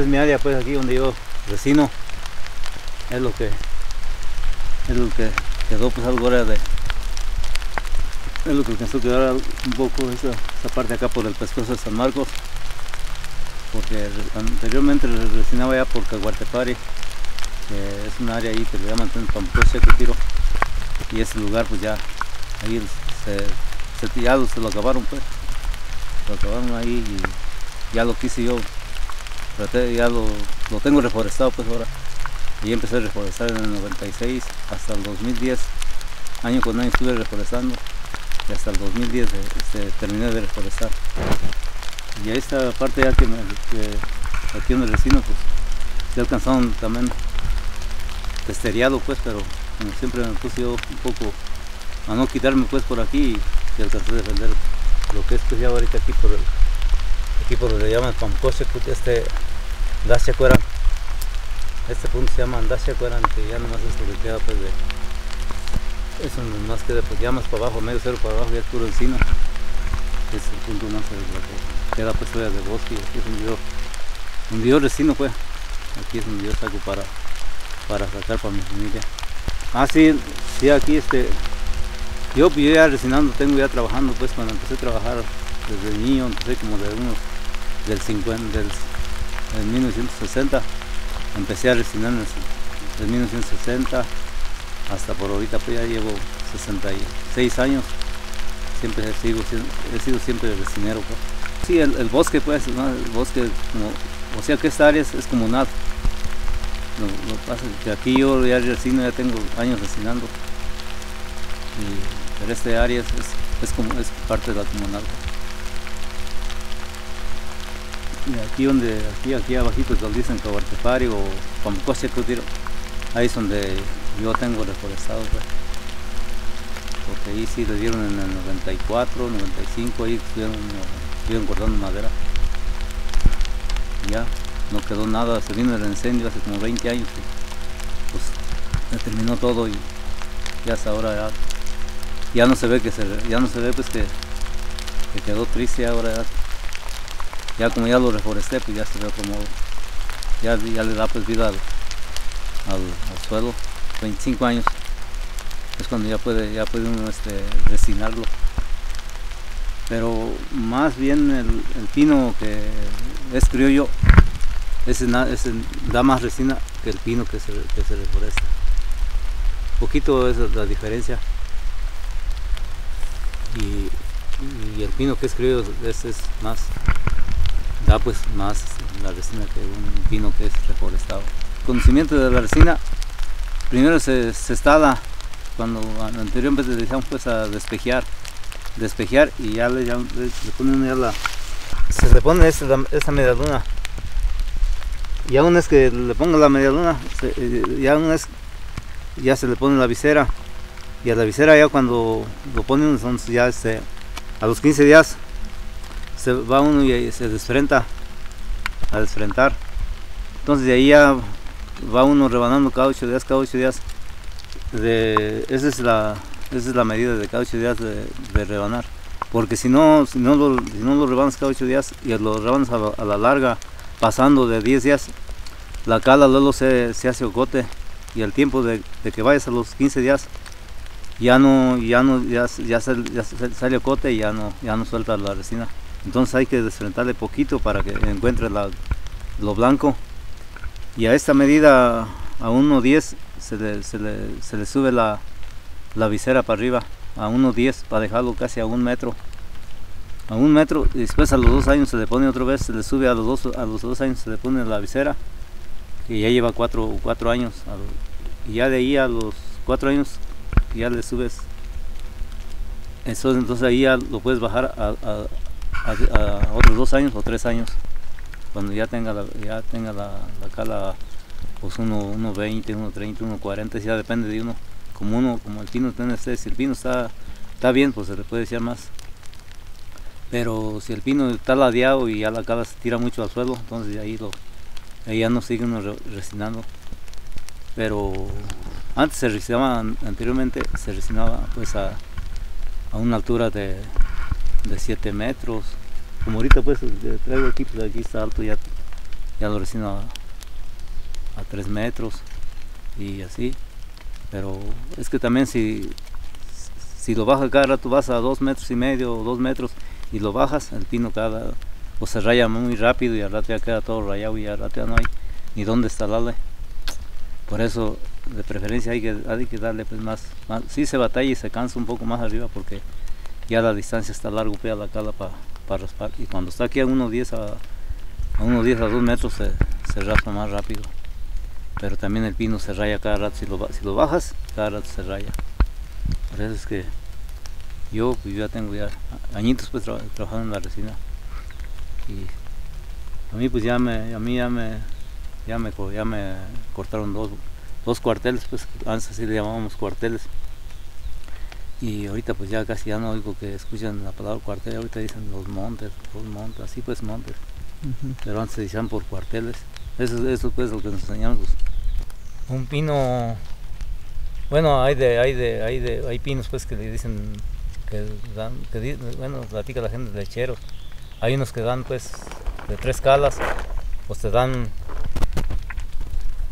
es mi área pues aquí donde yo resino. Es lo que es lo que quedó pues algo de es lo que alcanzó a quedar un poco esa, esa parte acá por el pescozo de San Marcos porque anteriormente resinaba ya por Caguartepari que es un área ahí que le llaman Pampó Seco Tiro y ese lugar pues ya ahí se, se, se lo acabaron pues lo acabaron ahí y ya lo quise yo ya lo, lo tengo reforestado pues ahora. Y empecé a reforestar en el 96 hasta el 2010 año con año estuve reforestando y hasta el 2010 este, terminé de reforestar. Y esta parte ya que, me, que aquí en el vecino pues se alcanzaron también testeriado pues pero como siempre me puse yo un poco a no quitarme pues por aquí y, alcancé a defender lo que es pues ya ahorita aquí por el aquí por donde llaman Pamcoche este Dacia Cueran este punto se llama Dacia Cueran que ya nomás es lo que queda pues de eso más queda pues ya más para abajo medio cero para abajo ya es puro encino. Es el punto más que queda pues de bosque aquí es donde yo donde yo resino pues. Aquí es donde yo saco para para sacar para mi familia. Ah sí, sí aquí este yo, yo ya resinando tengo ya trabajando pues cuando empecé a trabajar desde niño empecé como de unos del 50 del, 1960 empecé a resinar en el, 1960 hasta por ahorita pues ya llevo 66 años. Siempre he sido, he sido siempre resinero pues. sí el, el, bosque pues ¿no? el bosque como o sea que esta área es, es comunal. Lo, lo pasa es que aquí yo ya resino ya tengo años resinando y pero este área es, es, como, es parte de la comunal y aquí donde aquí aquí abajito donde dicen Cabartepari o Pamucoche Cutiro ahí es donde yo tengo reforestado pues. porque ahí sí le dieron en el 94 95 ahí estuvieron, estuvieron cortando madera. Ya no quedó nada se vino el incendio hace como 20 años y pues se terminó todo y ya hasta ahora ya ya no se ve que se ya no se ve pues que, que quedó triste ahora ya, ya, como ya lo reforesté pues ya se ve como ya, le da pues vida al, suelo. 25 años es cuando ya puede ya puede uno este, resinarlo pero más bien el, pino que es criollo ese, ese, da más resina que el pino que se, que se reforesta. Poquito es la diferencia. Y, y, el pino que es criollo es, es, más da pues más la resina que un pino que es reforestado. Conocimiento de la resina primero se, se estala cuando anteriormente decíamos pues a despejar despejar y ya le, ya, le, le ponen ya la se le pone esta, esta media luna. Y aún es que le ponga la media luna se, eh, ya aún ya se le pone la visera. Y a la visera ya cuando lo ponen entonces ya este, a los 15 días se va uno y se desfrenta a desfrentar entonces de ahí ya va uno rebanando cada 8 días cada 8 días de, esa, es la, esa es la medida de cada 8 días de, rebanar porque si no, si no, lo, si no lo rebanas cada 8 días y lo rebanas a la, a la larga pasando de 10 días la cala luego se, se hace ocote y el tiempo de, de, que vayas a los 15 días ya no, ya no, ya, sale, ya sale cote y ya no, ya no suelta la resina. Entonces hay que desfrentarle poquito para que encuentre la, lo blanco. Y a esta medida, a 1.10, se le, se, le, se le sube la, la visera para arriba, a 1.10 para dejarlo casi a un metro. A un metro después a los dos años se le pone otra vez, se le sube a los dos, a los dos años se le pone la visera y ya lleva cuatro, cuatro años. Y ya de ahí a los cuatro años ya le subes entonces, entonces ahí ya lo puedes bajar a, a, otros dos años o tres años cuando ya tenga la, ya tenga la, la cala pues uno, uno 20, uno 30, uno 40, ya depende de uno. Como uno, como el pino tiene este, si el pino está, está bien pues se le puede echar más. Pero si el pino está ladeado y ya la cala se tira mucho al suelo entonces ahí, lo, ahí ya no sigue uno resinando. Pero antes se resinaba, anteriormente se resinaba pues a, a una altura de, de 7 metros. Como ahorita pues traigo aquí, pues aquí está alto ya, ya lo resino a, a 3 metros y así. Pero es que también si, si lo bajas cada rato vas a 2 metros y medio o 2 metros y lo bajas, el pino cada o se raya muy rápido y al rato ya queda todo rayado y al rato ya no hay ni dónde instalarle. Por eso de preferencia hay que, hay que darle pues más, más, sí se batalla y se cansa un poco más arriba porque ya la distancia está largo pues, a la cala para raspar. Y cuando está aquí a unos 10 a, unos 10 a 2 metros se, raspa más rápido. Pero también el pino se raya cada rato. Si lo, si lo bajas cada rato se raya. Por eso es que yo pues, ya tengo ya añitos pues tra trabajando en la resina. Y a mí pues ya me a mí ya me ya me, ya me cortaron dos, dos cuarteles pues antes así le llamábamos cuarteles y ahorita pues ya casi ya no oigo que escuchan la palabra cuartel, ahorita dicen los montes, los montes, así pues montes, uh -huh. pero antes se decían por cuarteles, eso, eso pues lo que nos enseñamos. Pues. Un pino, bueno hay de, hay de, hay de, hay pinos pues que le dicen que dan, que bueno platica la gente de lecheros, hay unos que dan pues de tres calas, pues te dan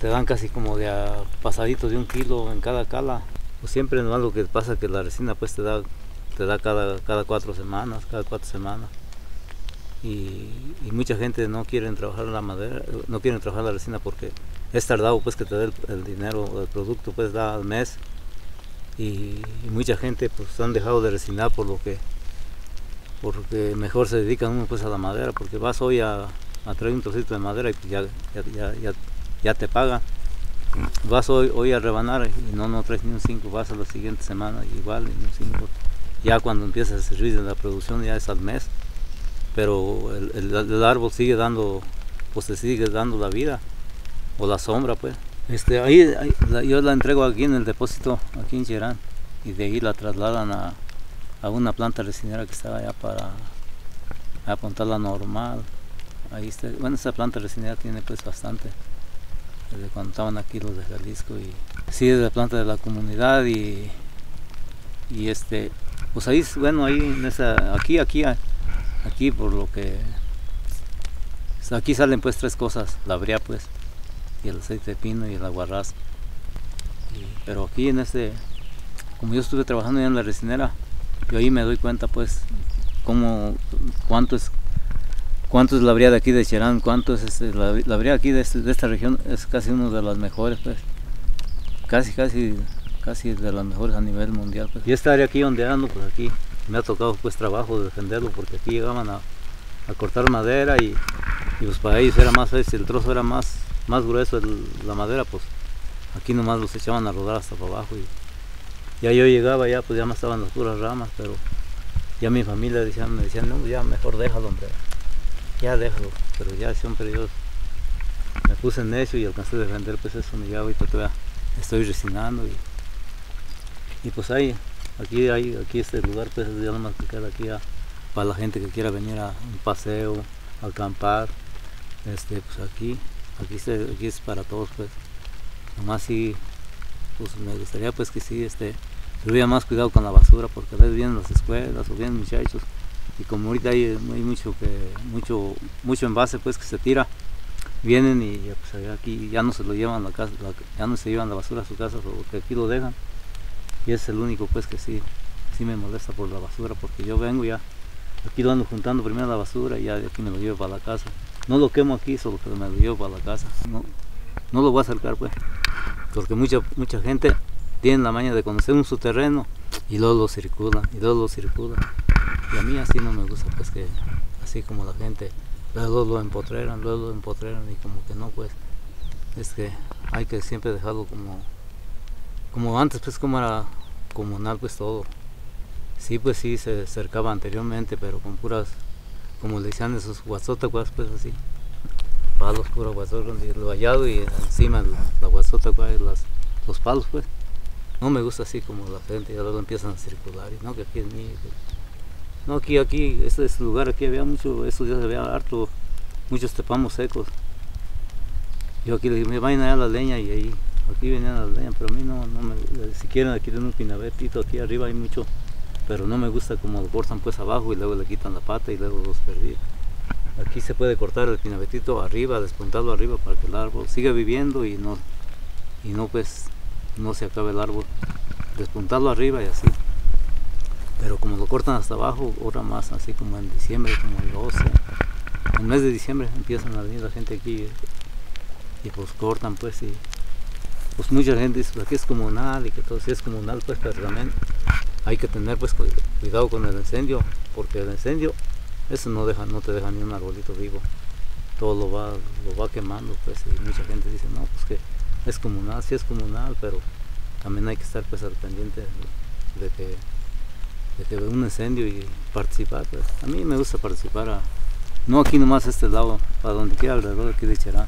te dan casi como de a pasaditos de un kilo en cada cala pues siempre no lo que pasa que la resina pues te da te da cada, cada cuatro semanas cada cuatro semanas. Y, mucha gente no quieren trabajar la madera no quieren trabajar la resina porque es tardado pues que te dé el, dinero el producto pues da al mes. Y, mucha gente pues han dejado de resinar por lo que porque mejor se dedican uno pues a la madera porque vas hoy a, traer un trocito de madera y pues ya, ya, ya, ya, te paga vas hoy, hoy a rebanar y no, no traes ni un 5, vas a la siguiente semana igual, ni un 5. Ya cuando empiezas el servicio de la producción ya es al mes, pero el, el, árbol sigue dando, pues te sigue dando la vida, o la sombra pues. Este, ahí, yo la entrego aquí en el depósito, aquí en Cherán, y de ahí la trasladan a, a una planta resinera que está allá para apuntarla normal. Ahí está, bueno, esa planta resinera tiene pues bastante desde cuando estaban aquí los de Jalisco y sí es la planta de la comunidad y, y este pues ahí bueno ahí en esa aquí aquí aquí por lo que aquí salen pues tres cosas la brea pues y el aceite de pino y el aguarrás. Pero aquí en este como yo estuve trabajando en la resinera yo ahí me doy cuenta pues cómo cuánto es cuánto es la brea de aquí de Cherán, cuánto es este, la, la, brea aquí de, este, esta región es casi uno de las mejores, pues. Casi, casi, casi de las mejores a nivel mundial. Pues. Y esta área aquí donde ando, pues aquí me ha tocado pues trabajo de defenderlo porque aquí llegaban a, cortar madera y, y, pues para ellos era más, si el trozo era más, más grueso el, la madera, pues aquí nomás los echaban a rodar hasta para abajo y ya yo llegaba ya pues ya me estaban las puras ramas, pero ya mi familia me decían, no, ya mejor déjalo hombre, ya déjalo, pero ya siempre yo me puse eso y alcancé a defender pues eso, ya ahorita todavía estoy resinando y, y pues ahí, aquí hay, aquí este lugar pues ya nomás que queda aquí a, para la gente que quiera venir a un paseo, a acampar, este pues aquí, aquí, se, aquí es para todos pues, nomás sí, pues me gustaría pues que sí, este, tuviera más cuidado con la basura porque a veces vienen las escuelas o vienen muchachos y como ahorita hay, mucho que mucho mucho envase pues que se tira vienen y pues, aquí ya no se lo llevan a la casa ya no se llevan la basura a su casa porque aquí lo dejan. Y es el único pues que sí sí me molesta por la basura porque yo vengo ya aquí lo ando juntando primero la basura y ya de aquí me lo llevo para la casa. No lo quemo aquí solo que me lo llevo para la casa. No, no lo voy a acercar pues porque mucha mucha gente tiene la maña de conocer un su terreno y luego lo circulan y luego lo circulan y a mí así no me gusta, pues que así como la gente, luego lo empotreran, luego lo empotreran y como que no, pues es que hay que siempre dejarlo como, como antes, pues como era comunal, pues todo. Sí, pues sí, se cercaba anteriormente, pero con puras, como le decían esos guasotacuas, pues así, palos, puro guasota, lo hallado y encima la guasota, las, los palos, pues. No me gusta así como la gente, ya luego empiezan a circular, y no, que aquí es mío. No, aquí, aquí, este, este lugar, aquí había mucho, estos días había harto, muchos tepamos secos. Yo aquí le dije, me vayan a la leña y ahí, aquí venían a la leña, pero a mí no, no me, si quieren aquí tienen un pinavetito, aquí arriba hay mucho, pero no me gusta como lo cortan pues abajo y luego le quitan la pata y luego los perdí. aquí se puede cortar el pinabetito arriba, despuntarlo arriba para que el árbol siga viviendo y no, y no pues no se acabe el árbol. Despuntarlo arriba y así. Pero como lo cortan hasta abajo, ahora más así como en diciembre, como el 12, en el mes de diciembre empiezan a venir la gente aquí y, pues cortan pues y pues mucha gente dice aquí es comunal y que todo si es comunal pues también hay que tener pues cuidado con el incendio porque el incendio eso no deja no te deja ni un arbolito vivo. Todo lo va lo va quemando pues y mucha gente dice no pues que es comunal sí es comunal pero también hay que estar pues al pendiente de que de un incendio y participar pues a mí me gusta participar no aquí nomás a este lado para donde quiera alrededor aquí de Cherán